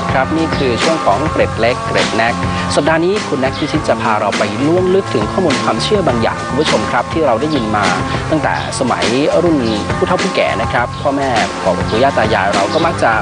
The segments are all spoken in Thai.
การธรรมพิวัตรครับ นี่คือช่วงของเกร็ดเล็กเกร็ดแน็กสัปดาห์นี้คุณแน็กพิชิตจะพาเราไปล่วงลึกถึงข้อมูลความเชื่อบางอย่างคุณผู้ชมครับ ที่เราได้ยินมา ตั้งแต่สมัยรุ่นผู้เฒ่าผู้แก่นะครับพ่อแม่ของปู่ย่าตายายเราก็มักจะ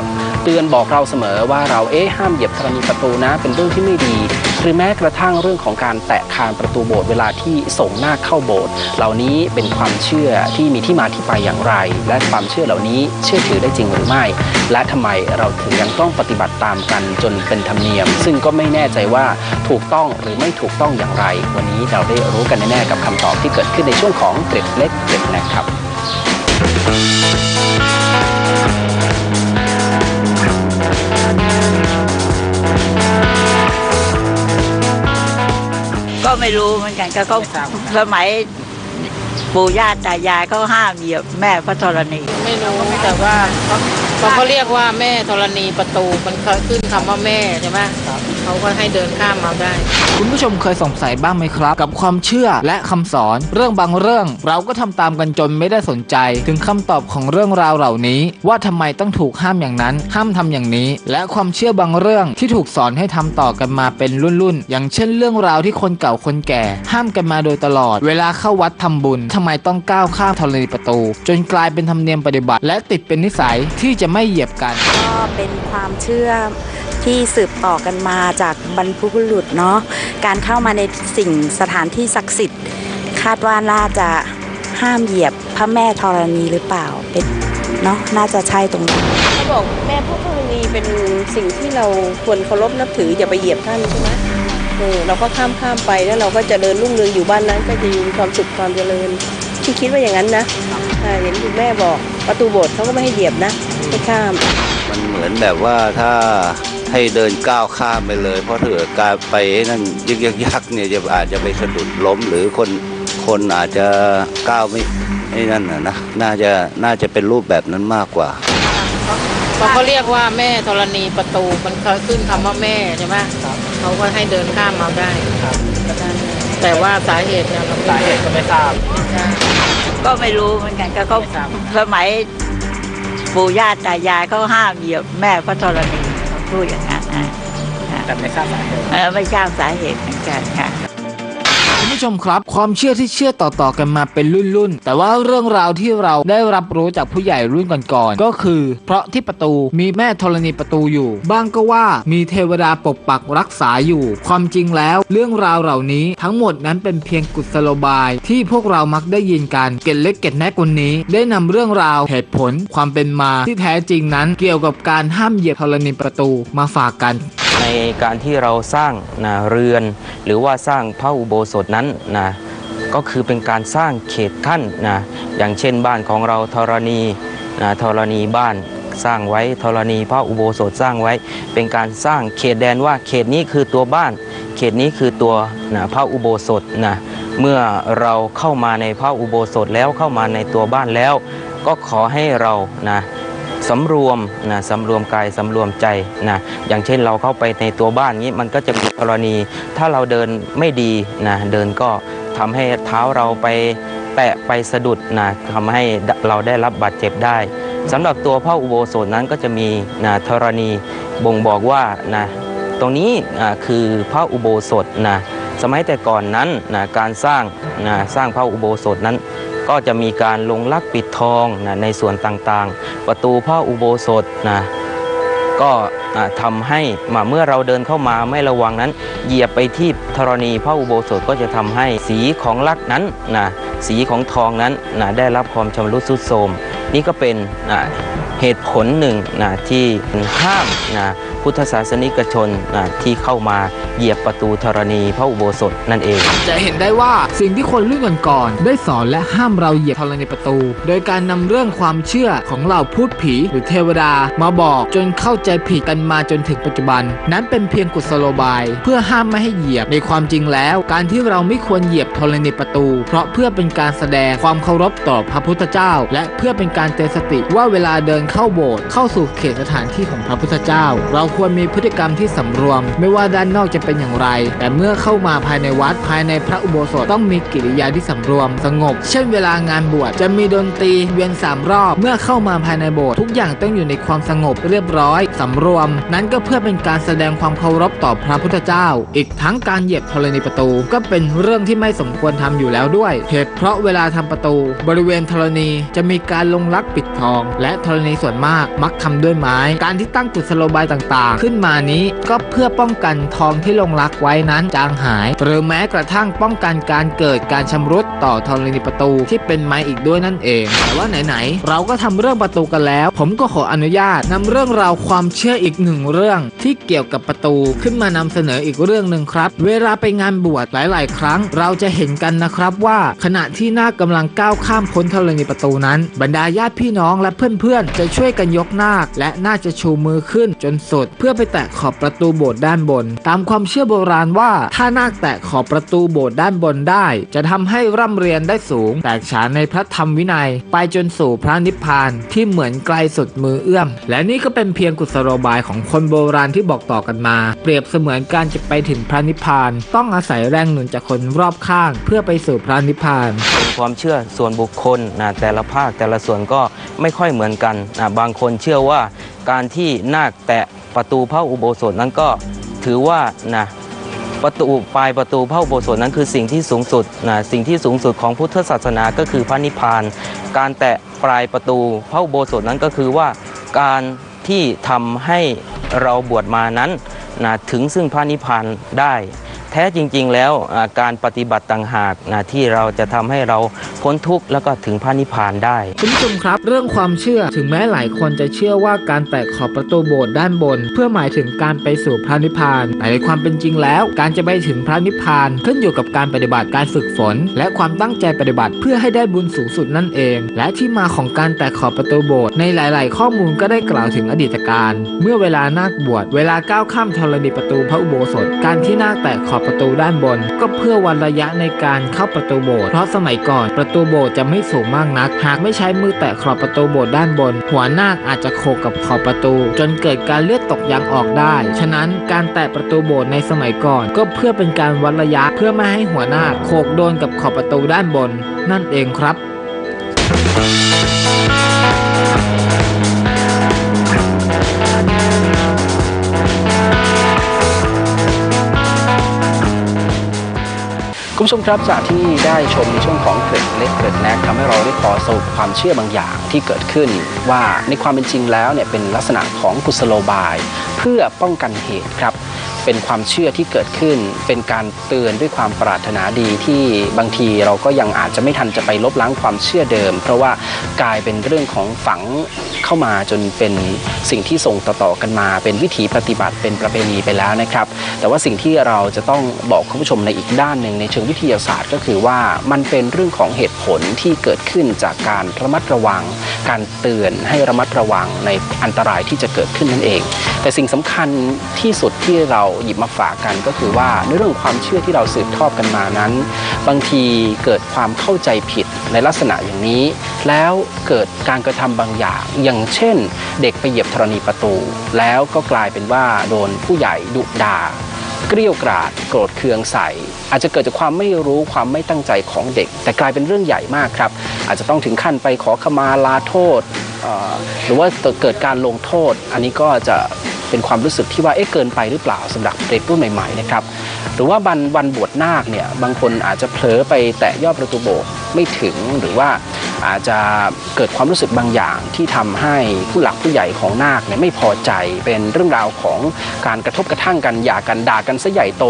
ตือนบอกเราเสมอว่าเราเอ๊ะห้ามเหยียบธรณีประตูนะ เป็นเรื่องที่ไม่ดี หรือแม้กระทั่งเรื่องของการแตะคานประตูโบสถ์เวลาที่ส่งหน้าเข้าโบสถ์เหล่านี้เป็นความเชื่อที่มีที่มาที่ไปอย่างไร และความเชื่อเหล่านี้เชื่อถือได้จริงหรือไม่ และทำไมเราถึงยังต้องปฏิบัติตามกันจนเป็นธรรมเนียม ซึ่งก็ไม่แน่ใจว่าถูกต้องหรือไม่ถูกต้องอย่างไร วันนี้เราได้รู้กันแน่ๆกับคำตอบที่เกิดขึ้นในช่วงของเกร็ดเล็กเกร็ดแรกครับก็ ไม่รู้เหมือนกันก็เขาสมัยปู่ย่าตายายเขาห้ามเหยียบแม่พระธรณี ไม่รู้แต่ว่า เขาพอเขาเรียกว่าแม่ธรณีประตูมันขึ้นคำว่าแม่ใช่ไหมเขาก็ให้เดินข้ามมาได้ คุณผู้ชมเคยสงสัยบ้างไหมครับ กับความเชื่อและคำสอน เรื่องบางเรื่อง เราก็ทำตามกันจนไม่ได้สนใจ ถึงคำตอบของเรื่องราวเหล่านี้ ว่าทำไมต้องถูกห้ามอย่างนั้น ห้ามทำอย่างนี้ และความเชื่อบางเรื่องที่ถูกสอนให้ทำต่อกันมาเป็นรุ่นๆอย่างเช่นเรื่องราวที่คนเก่าคนแก่ ห้ามกันมาโดยตลอด เวลาเข้าวัดทำบุญทำไมต้องก้าวข้ามธรณีประตู จนกลายเป็นธรรมเนียมปฏิบัติ และติดเป็นนิสัยที่จะไม่เหยียบกัน ก็เป็นความเชื่อที่สืบต่อกันมาจากบรรพบุรุษเนาะการเข้ามาในสิ่งสถานที่ศักดิ์สิทธิ์ คาดว่าน่าจะห้ามเหยียบพระแม่ธรณีหรือเปล่าเป็นเนาะน่าจะใช่ตรงนั้นเขาบอกแม่พระธรณีเป็นสิ่งที่เราควรเคารพนับถืออย่าไปเหยียบท่านใช่ไหมเออเราก็ข้ามข้ามไปแล้วเราก็เจะเดินรุ่งเรืองอยู่บ้านนั้นก็จะมีความสุขความเจริญที่คิดว่าอย่างนั้นนะ อ่เห็นคุณแม่บอกประตูโบสถ์เขาก็ไม่ให้เหยียบนะไม่ข้าม มันเหมือนแบบว่าถ้าให้เดินก้าวข้ามไปเลย เพราะถ้าเกิดการไปนั่นยึกยักยักเนี่ยจะอาจจะไปสะดุดล้มหรือคนคนอาจจะก้าวไม่ไม่นั่นนะนะน่าจะน่าจะเป็นรูปแบบนั้นมากกว่า พอเขาเรียกว่าแม่ธรณีประตูมันขึ้นคำว่าแม่ใช่ไหมเขาก็ให้เดินข้ามมาได้แต่ว่าสาเหตุเนี่ยเราสาเหตุก็ไม่ทราบก็ไม่รู้เหมือนกันก็เขาสมัยปู่ย่าตายายเขาห้ามเหยียบแม่พระธรณีเขาพูดอย่างนั้นนะแต่ไม่ทราบสาเหตุเออไม่ทราบสาเหตุเหมือนกันค่ะ คุณผู้ชมครับ ความเชื่อที่เชื่อต่อๆกันมาเป็นรุ่นๆ แต่ว่าเรื่องราวที่เราได้รับรู้จากผู้ใหญ่รุ่นก่อนๆ ก็คือ เพราะที่ประตูมีแม่ธรณีประตูอยู่ บ้างก็ว่ามีเทวดาปกปักรักษาอยู่ ความจริงแล้วเรื่องราวเหล่านี้ทั้งหมดนั้นเป็นเพียงกุศโลบายที่พวกเรามักได้ยินกันเกร็ดเล็กเกร็ดแนกวันนี้ ได้นำเรื่องราวเหตุผลความเป็นมาที่แท้จริงนั้นเกี่ยวกับการห้ามเหยียบธรณีประตูมาฝากกัน ในการที่เราสร้างนะเรือน หรือว่าสร้างพระอุโบสถนั้นนะก็คือเป็นการสร้างเขตขั้นนะอย่างเช่นบ้านของเราธรณีนะธรณีบ้านสร้างไว้ธรณีพระอุโบสถสร้างไว้ เป็นการสร้างเขตแดนว่าเขตนี้คือตัวบ้าน เขตนี้คือตัวนะพระอุโบสถนะเมื่อเราเข้ามาในพระอุโบสถแล้วเข้ามาในตัวบ้านแล้ว ก็ขอให้เรานะ สำรวมนะสำรวมกายสำรวมใจนะอย่างเช่นเราเข้าไปในตัวบ้านนี้มันก็จะมีกรณี ถ้าเราเดินไม่ดีนะเดินก็ทำให้เท้าเราไปแตะไปสะดุดนะทำให้เราได้รับบาดเจ็บได้สำหรับตัวพระอุโบสถนั้นก็จะมีนะธรณีบ่งบอกว่านะตรงนี้คือพระอุโบสถนะสมัยแต่ก่อนนั้นนะการสร้างนะสร้างพระอุโบสถนั้น ก็จะมีการลงลักปิดทองนะในส่วนต่างๆ ประตูพระอุโบสถนะก็อ่าทำให้มาเมื่อเราเดินเข้ามาไม่ระวังนั้น เหยียบไปที่ธรณีพระอุโบสถก็จะทำให้สีของลักนั้นนะสีของทองนั้นนะได้รับความชำรุดทรุดโทรมนี่ก็เป็นนะเหตุผลหนึ่งนะที่ห้ามนะพุทธศาสนิกชนนที่เข้ามาเหยียบประตูธรณีพระอุโบสถนั่นเอง จะเห็นได้ว่าสิ่งที่คนรุ่นก่อนๆได้สอนและห้ามเราเหยียบธรณีประตู โดยการนำเรื่องความเชื่อของเหล่าภูตผีหรือเทวดามาบอกจนเข้าใจผิดกันมาจนถึงปัจจุบัน นั้นเป็นเพียงกุศโลบาย เพื่อห้ามไม่ให้เหยียบในความจริงแล้ว การที่เราไม่ควรเหยียบธรณีประตู เพราะเพื่อเป็นการแสดงความเคารพต่อพระพุทธเจ้า และเพื่อเป็นการเตือนสติว่าเวลาเดินเข้าโบสถ์เข้าสู่เขตสถานที่ของพระพุทธเจ้า เราควรมีพฤติกรรมที่สำรวม ไม่ว่าด้านนอกจะเป็นอย่างไร แต่เมื่อเข้ามาภายในวัดภายในพระอุโบสถต้องมีกิริยาที่สำรวม สงบ เช่นเวลางานบวชจะมีดนตรีเวียนสามรอบ เมื่อเข้ามาภายในโบสถ์ทุกอย่างต้องอยู่ในความสงบเรียบร้อยสำรวม นั้นก็เพื่อเป็นการแสดงความเคารพต่อพระพุทธเจ้า อีกทั้งการเหยียบธรณีประตู ก็เป็นเรื่องที่ไม่สมควรทำอยู่แล้วด้วย เหตุเพราะเวลาทำประตู บริเวณธรณีจะมีการลงลักปิดทอง และธรณีส่วนมากมักทำด้วยไม้ การที่ตั้งกุศโลบายต่างๆ ขึ้นมานี้ก็เพื่อป้องกันทองที่ลงลักไว้นั้นจางหาย หรือแม้กระทั่งป้องกันการเกิดการชำรุดต่อธรณีประตูที่เป็นไม้อีกด้วยนั่นเอง แต่ว่าไหนๆเราก็ทำเรื่องประตูกันแล้ว ผมก็ขออนุญาตนำเรื่องราวความเชื่ออีกหนึ่งเรื่องที่เกี่ยวกับประตูขึ้นมานำเสนออีกเรื่องหนึ่งครับ เวลาไปงานบวชหลาย ๆ ครั้ง เราจะเห็นกันนะครับว่า ขณะที่นาคกำลังก้าวข้ามพ้นธรณีประตูนั้น บรรดาญาติพี่น้องและเพื่อนๆ จะช่วยกันยกนาคและน่าจะชูมือขึ้นจนสุดเพื่อไปแตะขอบประตูโบสถ์ด้านบน ตามความเชื่อโบราณว่า ถ้านาคแตะขอบประตูโบสถ์ด้านบนได้ จะทำให้ร่ำเรียนได้สูง แตกฉานในพระธรรมวินัย ไปจนสู่พระนิพพานที่เหมือนไกลสุดมือเอื้อม และนี่ก็เป็นเพียงกุศโลบายของคนโบราณที่บอกต่อกันมา เปรียบเสมือนการจะไปถึงพระนิพพาน ต้องอาศัยแรงหนุนจากคนรอบข้าง เพื่อไปสู่พระนิพพานเป็นความเชื่อส่วนบุคคลนะแต่ละภาคแต่ละส่วนก็ไม่ค่อยเหมือนกันนะบางคนเชื่อว่าการที่นาคแตะ ประตูพระอุโบสถนั้นก็ถือว่านะประตูปลายประตูพระอุโบสถนั้นคือสิ่งที่สูงสุดนะสิ่งที่สูงสุดของพุทธศาสนาก็คือพระนิพพาน การแตะปลายประตูพระอุโบสถนั้นก็คือว่าการที่ทำให้เราบวชมานั้นนะถึงซึ่งพระนิพพานได้ แท้จริง ๆ แล้วการปฏิบัติต่างหากนะที่เราจะทำให้เราพ้นทุกข์แล้วก็ถึงพระนิพพานได้คุณผู้ชมครับ เรื่องความเชื่อถึงแม้หลายคนจะเชื่อว่าการแตะขอบประตูโบสถ์ด้านบน เพื่อหมายถึงการไปสู่พระนิพพานแต่ในความเป็นจริงแล้ว การจะไปถึงพระนิพพานขึ้นอยู่กับการปฏิบัติการฝึกฝน และความตั้งใจปฏิบัติเพื่อให้ได้บุญสูงสุดนั่นเอง และที่มาของการแตะขอบประตูโบสถ์ในหลาย ๆ ข้อมูลก็ได้กล่าวถึงอดีตการ เมื่อเวลานาคบวชเวลาก้าวข้ามธรณีประตูพระอุโบสถ การที่นาคแตะขอบอบประตูด้านบน ก็เพื่อวันระยะในการเข้าประตูโบสถ์เพราะสมัยก่อนประตูโบสถ์จะไม่สูงมากนัก หากไม่ใช้มือแตะขอบประตูโบสถ์ด้านบน หัวนาคอาจจะโขกกับขอบประตู จนเกิดการเลือดตกยางออกได้ ฉะนั้นการแตะประตูโบสถ์ในสมัยก่อน ก็เพื่อเป็นการวัดระยะเพื่อไม่ให้หัวนาคโขกโดนกับขอบประตูด้านบน นั่นเองครับ คุณผู้ชมครับจากที่ได้ชมในช่วงของเกร็ดเล็กเกร็ดแนกทำให้เราได้พอสรุปความเชื่อบางอย่างที่เกิดขึ้น ว่าในความเป็นจริงแล้วเนี่ยเป็นลักษณะของกุศโลบาย เพื่อป้องกันเหตุครับ เป็นความเชื่อที่เกิดขึ้น เป็นการเตือนด้วยความปรารถนาดีที่บางทีเราก็ยังอาจจะไม่ทันจะไปลบล้างความเชื่อเดิม เพราะว่ากลายเป็นเรื่องของฝังเข้ามาจนเป็นสิ่งที่ส่งต่อๆกันมา เป็นวิถีปฏิบัติเป็นประเพณีไปแล้วนะครับ แต่ว่าสิ่งที่เราจะต้องบอกคุณผู้ชมในอีกด้านหนึ่งในเชิงวิทยาศาสตร์ก็คือว่ามันเป็นเรื่องของเหตุผลที่เกิดขึ้นจากการระมัดระวัง การเตือนให้ระมัดระวังในอันตรายที่จะเกิดขึ้นนั่นเอง แต่สิ่งสำคัญที่สุดที่เราหยิบมาฝากกันก็คือว่าในเรื่องความเชื่อที่เราสืบทอดกันมานั้น บางทีเกิดความเข้าใจผิดในลักษณะอย่างนี้ แล้วเกิดการกระทำบางอย่าง อย่างเช่น เด็กไปเหยียบธรณีประตู แล้วก็กลายเป็นว่าโดนผู้ใหญ่ดุด่าเกลี้ยวกราดโกรธเคืองใส่อาจจะเกิดจากความไม่รู้ความไม่ตั้งใจของเด็ก แต่กลายเป็นเรื่องใหญ่มากครับ อาจจะต้องถึงขั้นไปขอขมาลาโทษ หรือว่าเกิดการลงโทษ อันนี้ก็จะ เป็นความรู้สึกที่ว่าเอ๊ะเกินไปหรือเปล่าสำหรับเด็กรุ่นใหม่ๆนะครับหรือว่าวันวันบวชนาคเนี่ยบางคนอาจจะเผลอไปแตะยอดประตูโบสถ์ไม่ถึงหรือว่า อาจจะเกิดความรู้สึกบางอย่างที่ทำให้ผู้หลักผู้ใหญ่ของนาคเนี่ยไม่พอใจเป็นเรื่องราวของการกระทบกระทั่งกันหย่ากันด่ากันซะใหญ่โต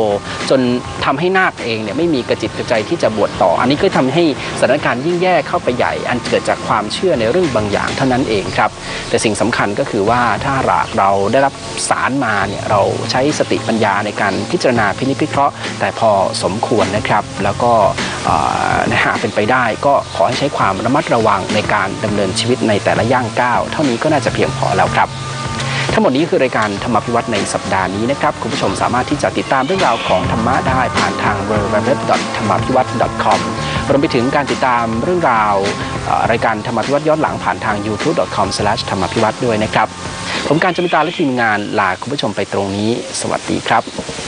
จนทำให้นาคเองเนี่ยไม่มีกระจิตกระใจที่จะบวชต่อ อันนี้ก็ทำให้สถานการณ์ยิ่งแย่เข้าไปใหญ่ อันเกิดจากความเชื่อในเรื่องบางอย่างเท่านั้นเองครับ แต่สิ่งสำคัญก็คือว่าถ้าหากเราได้รับสารมาเนี่ยเราใช้สติปัญญาในการพิจารณาพินิจพิเคราะห์ แต่พอสมควรนะครับ แล้วก็เอ่อหากเป็นไปได้ก็ขอให้ใช้ความระมัดระวังในการดำเนินชีวิตในแต่ละย่างก้าวเท่านี้ก็น่าจะเพียงพอแล้วครับ ทั้งหมดนี้คือรายการธรรมพิวัตรในสัปดาห์นี้นะครับ คุณผู้ชมสามารถที่จะติดตามเรื่องราวของธรรมะได้ผ่านทาง w w w ธรรมพิวัตร .com รวมไปถึงการติดตามเรื่องราวรายการธรรมพิวัตรย้อนหลังผ่านทาง youtube.com ธรรมพิวัตรด้วยนะครับ ผมการจมิตาและทีมงานลาคุณผู้ชมไปตรงนี้ สวัสดีครับ